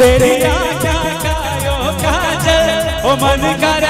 तेरी आजा का काजल ओ मन कर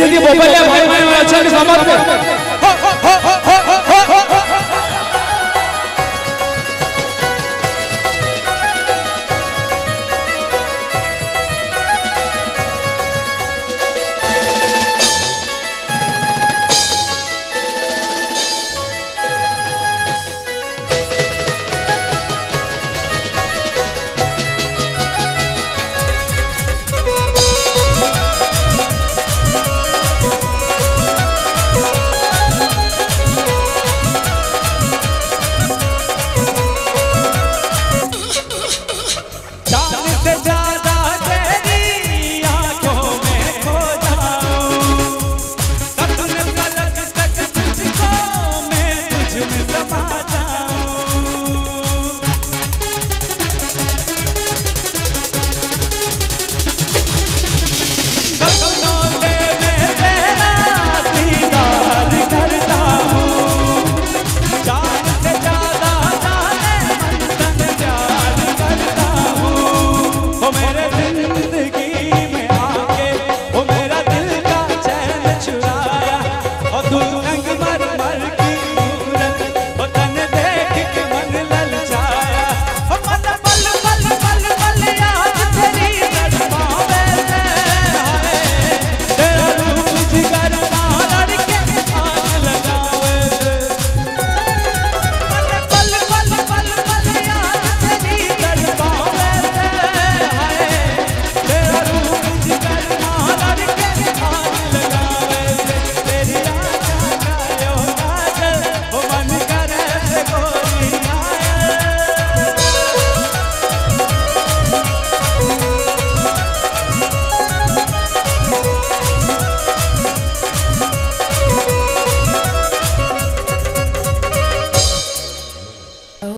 जल्दी जल्दी भाई भाई अच्छा के समाप्त